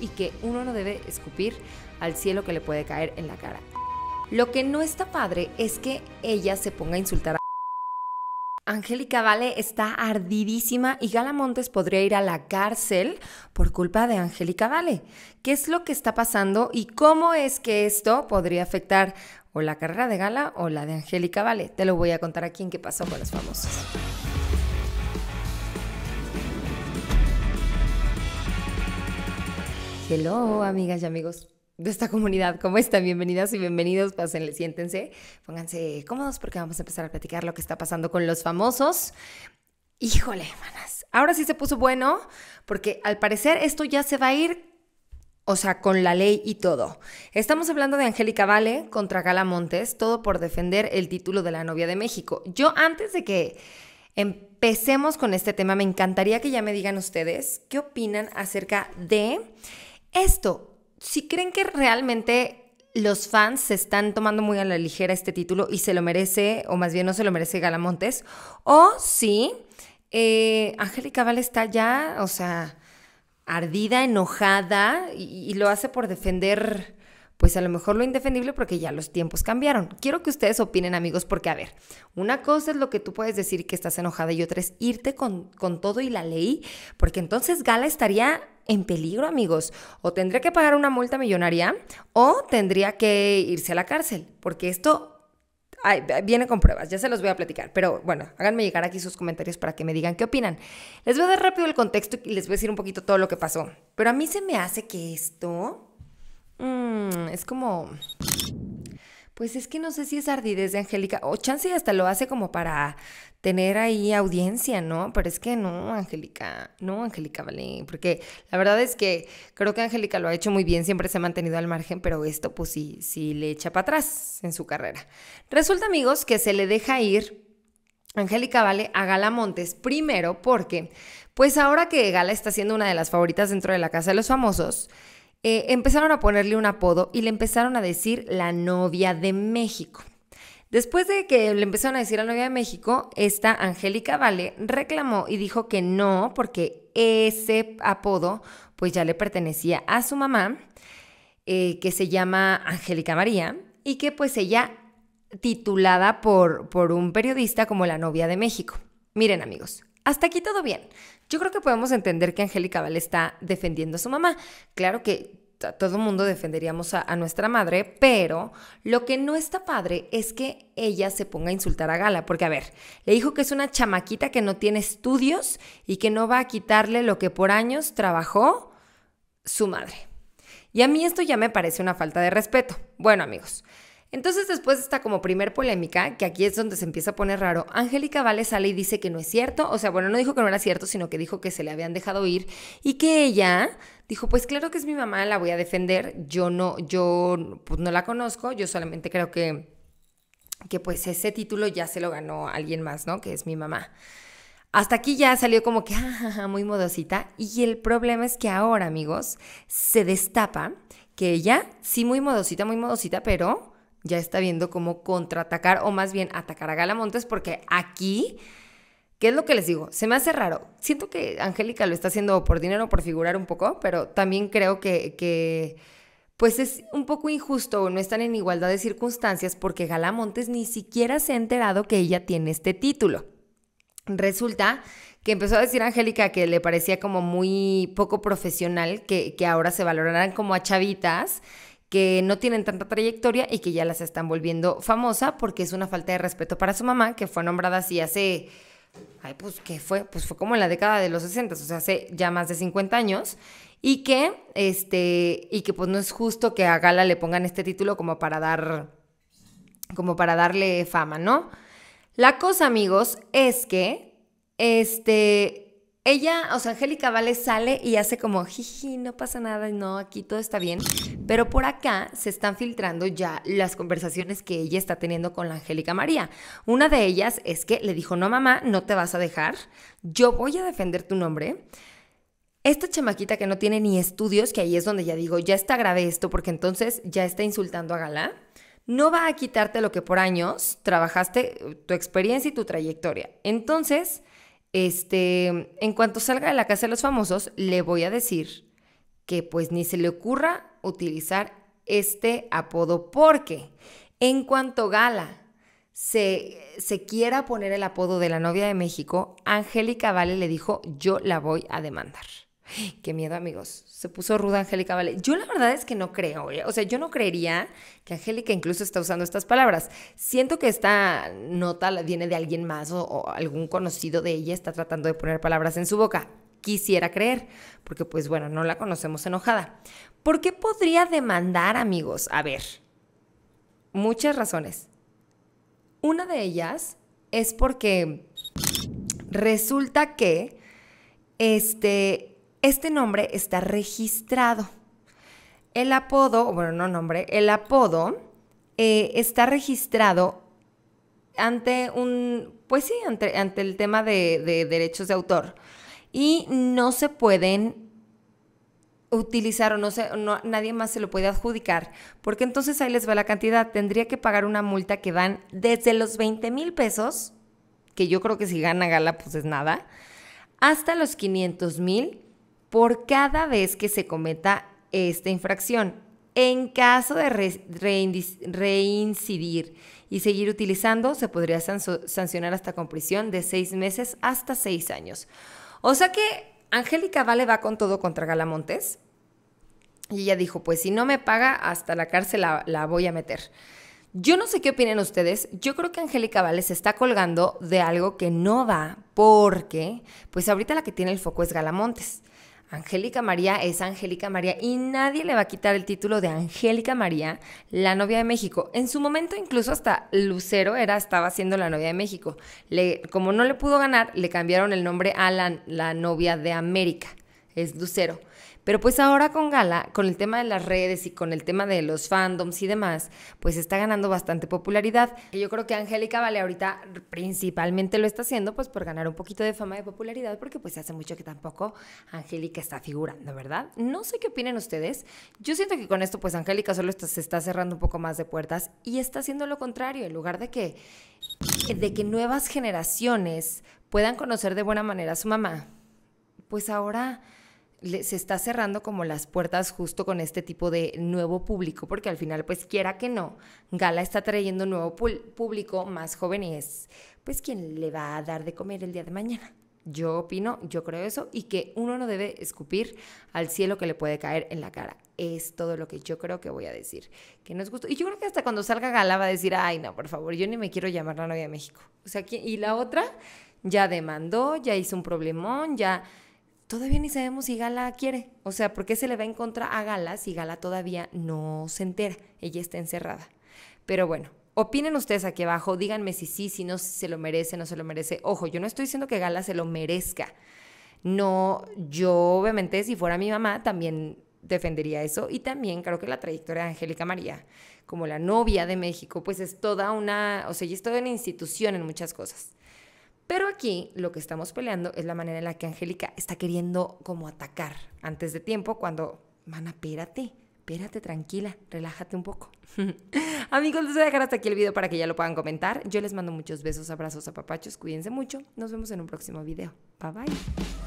y que uno no debe escupir al cielo que le puede caer en la cara. Lo que no está padre es que ella se ponga a insultar a Angélica Vale está ardidísima y Gala Montes podría ir a la cárcel por culpa de Angélica Vale. ¿Qué es lo que está pasando y cómo es que esto podría afectar o la carrera de Gala o la de Angélica Vale? Te lo voy a contar aquí en qué pasó con los famosos. Hello, amigas y amigos de esta comunidad. ¿Cómo están? Bienvenidas y bienvenidos. Pásenle, siéntense, pónganse cómodos porque vamos a empezar a platicar lo que está pasando con los famosos. Híjole, manas. Ahora sí se puso bueno porque al parecer esto ya se va a ir, o sea, con la ley y todo. Estamos hablando de Angélica Vale contra Gala Montes, todo por defender el título de la novia de México. Yo antes de que empecemos con este tema, me encantaría que ya me digan ustedes qué opinan acerca de esto, si creen que realmente los fans se están tomando muy a la ligera este título y se lo merece, o más bien no se lo merece Galamontes, o si eh, Angélica Vale está ya, o sea, ardida, enojada y, y lo hace por defender pues a lo mejor lo indefendible porque ya los tiempos cambiaron. Quiero que ustedes opinen, amigos, porque a ver, una cosa es lo que tú puedes decir que estás enojada y otra es irte con, con todo y la ley, porque entonces Gala estaría en peligro, amigos. O tendría que pagar una multa millonaria o tendría que irse a la cárcel, porque esto viene con pruebas, ya se los voy a platicar. Pero bueno, háganme llegar aquí sus comentarios para que me digan qué opinan. Les voy a dar rápido el contexto y les voy a decir un poquito todo lo que pasó. Pero a mí se me hace que esto Mm, es como... Pues es que no sé si es ardidez de Angélica, o chance hasta lo hace como para tener ahí audiencia, ¿no? Pero es que no, Angélica, no, Angélica, vale, porque la verdad es que creo que Angélica lo ha hecho muy bien, siempre se ha mantenido al margen, pero esto pues sí, sí le echa para atrás en su carrera. Resulta, amigos, que se le deja ir Angélica Vale a Gala Montes, primero porque, pues ahora que Gala está siendo una de las favoritas dentro de la Casa de los Famosos, eh, empezaron a ponerle un apodo y le empezaron a decir la novia de México. Después de que le empezaron a decir la novia de México, esta Angélica Vale reclamó y dijo que no, porque ese apodo pues ya le pertenecía a su mamá, eh, que se llama Angélica María, y que pues ella titulada por, por un periodista como la novia de México. Miren amigos, hasta aquí todo bien. Yo creo que podemos entender que Angélica Vale está defendiendo a su mamá. Claro que todo el mundo defenderíamos a, nuestra madre, pero lo que no está padre es que ella se ponga a insultar a Gala, porque a ver, le dijo que es una chamaquita que no tiene estudios y que no va a quitarle lo que por años trabajó su madre. Y a mí esto ya me parece una falta de respeto. Bueno amigos, entonces después de esta como primer polémica, que aquí es donde se empieza a poner raro, Angélica Vale sale y dice que no es cierto, o sea, bueno, no dijo que no era cierto, sino que dijo que se le habían dejado ir y que ella dijo, pues claro que es mi mamá, la voy a defender, yo no, yo pues no la conozco, yo solamente creo que, que pues ese título ya se lo ganó alguien más, ¿no? Que es mi mamá. Hasta aquí ya salió como que muy modosita y el problema es que ahora, amigos, se destapa que ella, sí muy modosita, muy modosita, pero ya está viendo cómo contraatacar o más bien atacar a Galamontes porque aquí, ¿qué es lo que les digo? Se me hace raro. Siento que Angélica lo está haciendo por dinero, por figurar un poco, pero también creo que, que pues es un poco injusto, no están en igualdad de circunstancias porque Galamontes ni siquiera se ha enterado que ella tiene este título. Resulta que empezó a decir Angélica que le parecía como muy poco profesional, que, que ahora se valoraran como a chavitas que no tienen tanta trayectoria y que ya las están volviendo famosa porque es una falta de respeto para su mamá, que fue nombrada así hace, ay, pues, ¿qué fue? Pues fue como en la década de los 60, o sea, hace ya más de 50 años, y que, este, y que pues no es justo que a Gala le pongan este título como para dar, como para darle fama, ¿no? La cosa, amigos, es que, este, ella, o sea, Angélica Vale sale y hace como, jiji, no pasa nada, no, aquí todo está bien. Pero por acá se están filtrando ya las conversaciones que ella está teniendo con la Angélica María. Una de ellas es que le dijo, no mamá, no te vas a dejar, yo voy a defender tu nombre. Esta chamaquita que no tiene ni estudios, que ahí es donde ya digo, ya está grave esto, porque entonces ya está insultando a Gala, no va a quitarte lo que por años trabajaste, tu experiencia y tu trayectoria. Entonces este, en cuanto salga de la casa de los famosos, le voy a decir que pues ni se le ocurra utilizar este apodo porque en cuanto Gala se, se, quiera poner el apodo de la novia de México, Angélica Vale le dijo, yo la voy a demandar. Qué miedo, amigos. Se puso ruda Angélica Vale. Yo la verdad es que no creo, ¿eh? o sea, yo no creería que Angélica incluso está usando estas palabras. Siento que esta nota viene de alguien más o algún conocido de ella está tratando de poner palabras en su boca. Quisiera creer, porque pues bueno, no la conocemos enojada. ¿Por qué podría demandar, amigos? A ver, muchas razones. Una de ellas es porque resulta que este, este nombre está registrado. El apodo, bueno, no nombre, el apodo eh, está registrado ante un, pues sí, ante, el tema de, de derechos de autor y no se pueden utilizar o no, se, nadie más se lo puede adjudicar, porque entonces ahí les va la cantidad. Tendría que pagar una multa que van desde los 20 mil pesos, que yo creo que si gana Gala pues es nada, hasta los 500 mil por cada vez que se cometa esta infracción. En caso de reincidir y seguir utilizando, se podría sancionar hasta con prisión de seis meses hasta seis años. O sea que Angélica Vale va con todo contra Galamontes. Y ella dijo, pues si no me paga, hasta la cárcel la, voy a meter. Yo no sé qué opinen ustedes. Yo creo que Angélica Vale se está colgando de algo que no va porque, pues ahorita la que tiene el foco es Galamontes. Angélica María es Angélica María y nadie le va a quitar el título de Angélica María, la novia de México. En su momento incluso hasta Lucero era, estaba siendo la novia de México. Le, como no le pudo ganar, le cambiaron el nombre a la, la novia de América. Es Lucero. Pero pues ahora con Gala, con el tema de las redes y con el tema de los fandoms y demás, pues está ganando bastante popularidad. Yo creo que Angélica Vale ahorita principalmente lo está haciendo pues por ganar un poquito de fama y popularidad, porque pues hace mucho que tampoco Angélica está figurando, ¿verdad? No sé qué opinan ustedes. Yo siento que con esto pues Angélica solo se está cerrando un poco más de puertas y está haciendo lo contrario, en lugar de que, de que nuevas generaciones puedan conocer de buena manera a su mamá, pues ahora se está cerrando como las puertas justo con este tipo de nuevo público, porque al final, pues quiera que no, Gala está trayendo nuevo público más joven y es pues quien le va a dar de comer el día de mañana. Yo opino, yo creo eso, y que uno no debe escupir al cielo que le puede caer en la cara. Es todo lo que yo creo que voy a decir. Que no es justo. Y yo creo que hasta cuando salga Gala va a decir, ay, no, por favor, yo ni me quiero llamar la novia de México. O sea, y la otra ya demandó, ya hizo un problemón, ya todavía ni sabemos si Gala quiere. O sea, ¿por qué se le va en contra a Gala si Gala todavía no se entera? Ella está encerrada. Pero bueno, opinen ustedes aquí abajo, díganme si sí, si no, si se lo merece, no se lo merece. Ojo, yo no estoy diciendo que Gala se lo merezca. No, yo obviamente si fuera mi mamá también defendería eso y también creo que la trayectoria de Angélica María como la novia de México, pues es toda una, o sea, ella es toda una institución en muchas cosas. Pero aquí lo que estamos peleando es la manera en la que Angélica está queriendo como atacar antes de tiempo cuando, mana, espérate, espérate, tranquila, relájate un poco. Amigos, les voy a dejar hasta aquí el video para que ya lo puedan comentar. Yo les mando muchos besos, abrazos a papachos, cuídense mucho. Nos vemos en un próximo video. Bye bye.